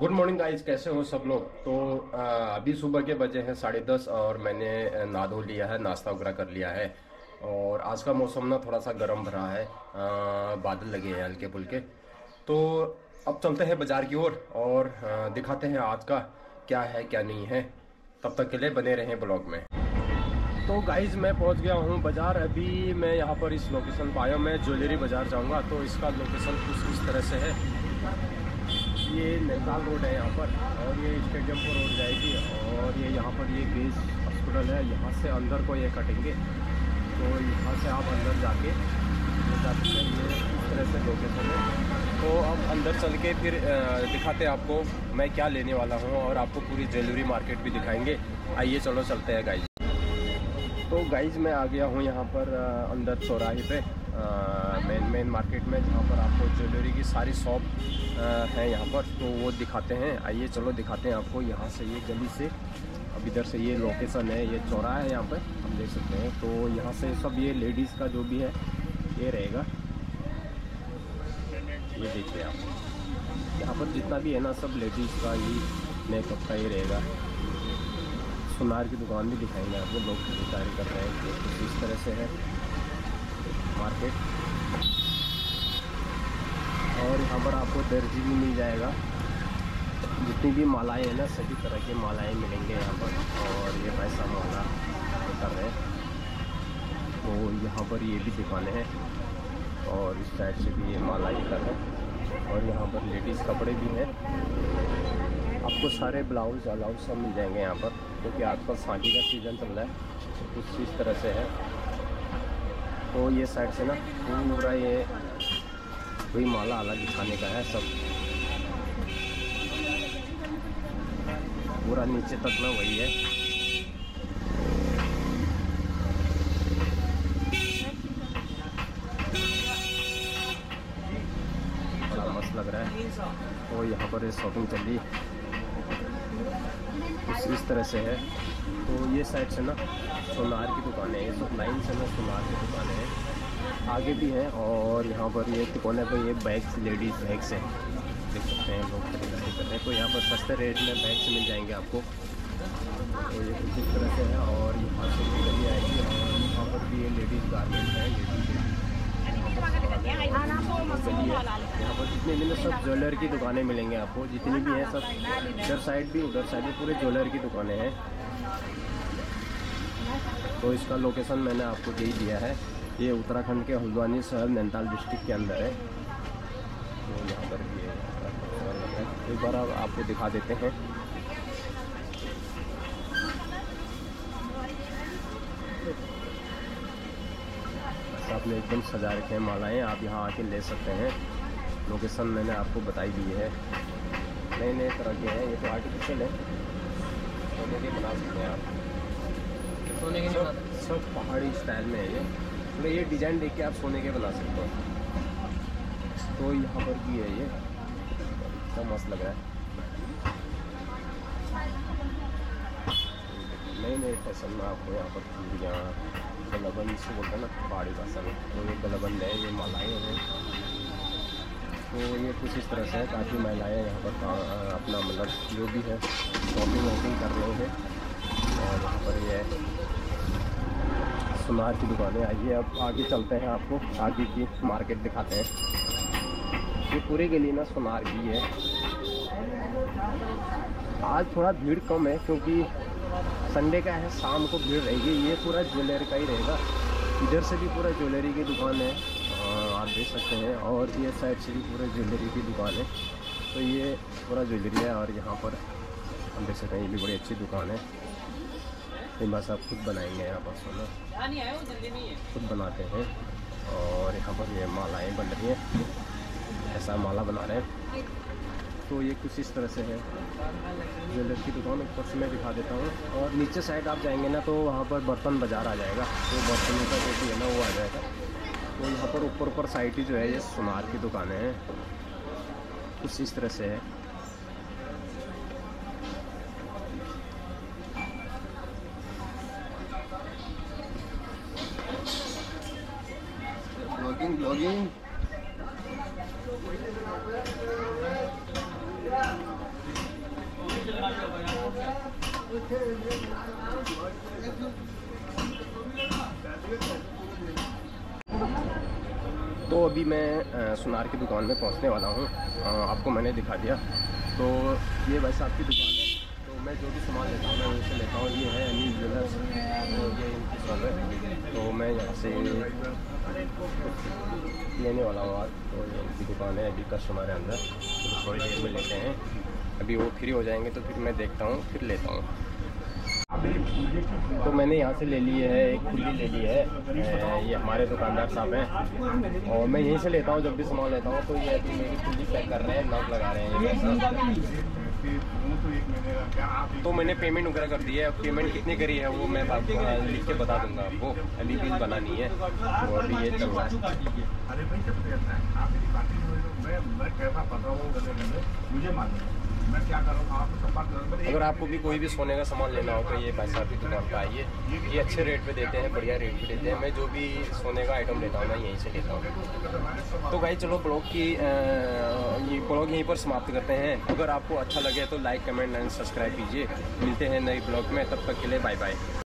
Good morning guys कैसे हो सब लोग? तो आ, अभी सुबह के बजे हैं साढ़े दस और मैंने नहा धो लिया है नाश्ता वगैरह कर लिया है। और आज का मौसम ना थोड़ा सा गर्म भरा है आ, बादल लगे हैं हल्के फुल्के तो अब चलते हैं बाज़ार की ओर और, और आ, दिखाते हैं आज का क्या है क्या नहीं है। तब तक के लिए बने रहें ब्लॉग में। तो गाइज़ मैं पहुँच गया हूँ बाज़ार। अभी मैं यहाँ पर इस लोकेशन पर आया मैं ज्वेलरी बाज़ार जाऊँगा तो इसका लोकेशन कुछ इस तरह से है। ये नैनीताल रोड है यहाँ पर, और ये स्टेडियम पर रोड जाएगी, और ये यहाँ पर ये बेस हॉस्पिटल है, यहाँ से अंदर को ये कटेंगे। तो यहाँ से आप अंदर जाके जा सकते हैं, ये इस तरह से लोकेशन है। तो अब अंदर चल के फिर दिखाते हैं आपको मैं क्या लेने वाला हूँ, और आपको पूरी ज्वेलरी मार्केट भी दिखाएँगे। आइए चलो चलते हैं गाइज़ तो गाइज़ मैं आ गया हूँ यहाँ पर अंदर चौराहे पे। मेन मेन मार्केट में जहाँ पर आपको ज्वेलरी की सारी शॉप है यहाँ पर तो वो दिखाते हैं। आइए चलो दिखाते हैं आपको यहाँ से, ये गली से। अब इधर से ये लोकेशन है, ये चौराहा है यहाँ पर, हम देख सकते हैं। तो यहाँ से सब ये लेडीज़ का जो भी है, ये रहेगा। ये देखिए आप। यहाँ पर जितना भी है ना, सब लेडीज़ का ही मेकअप का ही रहेगा। सुनार की दुकान भी दिखाएँगे आपको, लोग खरीदारी कर रहे हैं। तो इस तरह से है। मार्केट और यहाँ पर आपको दर्जी भी मिल जाएगा। जितनी भी मालाएँ हैं ना, सभी तरह की मालाएँ मिलेंगे यहाँ पर। और ये पैसा माला कर रहे हैं। तो यहाँ पर ये भी दुकानें हैं। और इस साइड से भी ये माला ही कर रहे हैं। और यहाँ पर लेडीज़ कपड़े भी हैं। आपको सारे ब्लाउज अलाउज सब मिल जाएँगे यहाँ पर। क्योंकि आजकल शादी का सीज़न चल रहा है कुछ इस तरह से है। तो ये साइड से ना पूरा ये वही माला अलग दिखाने का है सब। पूरा नीचे तक ना वही है। बड़ा मस्त लग रहा है। तो यहाँ पर शॉपिंग चल रही कुछ इस तरह से है। तो ये साइड से ना सोनार की दुकानें हैं। सब लाइन से ना सोनार की दुकानें आगे भी हैं और यहाँ पर ये कोने पर ये बैग्स लेडीज़ बैग्स हैं। देख सकते हैं लोग खरीदारी कर रहे हैं। तो यहाँ पर सस्ते रेट में बैग्स मिल जाएँगे आपको। तो ये कुछ इस तरह से है और यहाँ से भी आएगी और यहाँ पर भी ये लेडीज़ गारमेंट है लेडीज़ यहाँ पर जितने भी सब ज्वेलर की दुकानें मिलेंगे आपको। जितनी भी हैं सब इधर साइड भी, उधर साइड भी पूरे ज्वेलर की दुकानें हैं। तो इसका लोकेशन मैंने आपको दे दिया है। ये उत्तराखंड के हल्द्वानी शहर नैनीताल डिस्ट्रिक्ट के अंदर है। तो यहाँ पर ये एक बार आप आपको दिखा देते हैं। आपने एकदम सजा रखे हैं मालाएँ आप यहाँ आके ले सकते हैं। लोकेशन मैंने आपको बताई दी है। नए नए तरह के हैं ये तो आर्टिफिशियल है। सोने के बना सकते हैं आप। सोने के सब पहाड़ी स्टाइल में है ये। मतलब ये डिज़ाइन देख के आप सोने के बना सकते हो। तो यहाँ पर भी है ये। इतना मस्त लग रहा है। नए नए फ़ैशन में आपको यहाँ पर चूड़ियाँ गलाबंद से बोलते हैं ना पहाड़ी भाषा में तो ये गलाबंद है, ये मालाएँ हैं। तो ये कुछ इस तरह से है काफ़ी महिलाएँ यहाँ पर अपना मतलब जो भी है शॉपिंग वॉपिंग कर रहे हैं। और यहाँ पर ये सुनार की दुकानें, आइए अब आगे चलते हैं आपको, आगे की मार्केट दिखाते हैं। ये पूरे लिए ना सुनार की है। आज थोड़ा भीड़ कम है, क्योंकि संडे का है, शाम को भीड़ रहेगी। ये पूरा ज्वेलरी का ही रहेगा। इधर से भी पूरा ज्वेलरी की दुकान है। आप देख सकते हैं, और ये साइड से भी पूरा ज्वेलरी की दुकान है। तो ये पूरा ज्वेलरी है, और यहाँ पर हम देख सकते हैं, ये भी बड़ी अच्छी दुकान है। बस आप खुद बनाएँगे यहाँ पर, सोना। खुद बनाते हैं और यहाँ पर ये मालाएँ बन रही हैं। ऐसा माला बना रहे हैं। तो ये कुछ इस तरह से है। ज्वेलर की दुकान ऊपर से मैं दिखा देता हूँ। और नीचे साइड आप जाएँगे ना तो वहाँ पर बर्तन बाज़ार आ जाएगा। तो बर्तनों का जो भी है ना वो आ जाएगा। तो यहाँ पर ऊपर ऊपर साइड ही जो है ये सुनार की दुकानें हैं। कुछ इस तरह से है। तो अभी मैं सुनार की दुकान में पहुँचने वाला हूँ। आपको मैंने दिखा दिया। तो ये वैसे आपकी दुकान है। तो मैं जो भी सामान लेता हूँ, मैं वहीं से लेता हूँ। ये है अनिल ज्वेलर्स तो ये इनकी शॉप है। तो मैं यहाँ से लेने वाला हूँ आज तो ये इनकी दुकान है, अभी कस्टमर है अंदर तो थोड़ी देर में लेते हैं। अभी वो फ्री हो जाएँगे तो फिर मैं देखता हूँ, फिर लेता हूँ। तो मैंने यहाँ से ले ली है, एक खुली ले ली है ये हमारे दुकानदार साहब हैं। और मैं यहीं से लेता हूँ, जब भी सामान लेता हूँ तो ये अभी मेरी खुली पैक कर रहे हैं, नग लगा रहे हैं, ये तो मैंने पेमेंट वगैरह कर दी है। पेमेंट कितने करी है वो मैं बात लिख के बता दूँगा आपको। अभी बिल बना नहीं है। और ये चल रहा है। मुझे मालूम है। कर? अगर आपको भी कोई भी सोने का सामान लेना हो तो ये भाई साहब की दुकान पर आइए। ये अच्छे रेट पे देते हैं, बढ़िया रेट पे देते हैं। मैं जो भी सोने का आइटम लेता हूँ, मैं यहीं से लेता हूँ। तो भाई चलो ब्लॉग की ये ब्लॉग यहीं पर समाप्त करते हैं। अगर आपको अच्छा लगे तो लाइक कमेंट एंड सब्सक्राइब कीजिए। मिलते हैं नए ब्लॉग में, तब तक के लिए बाय बाय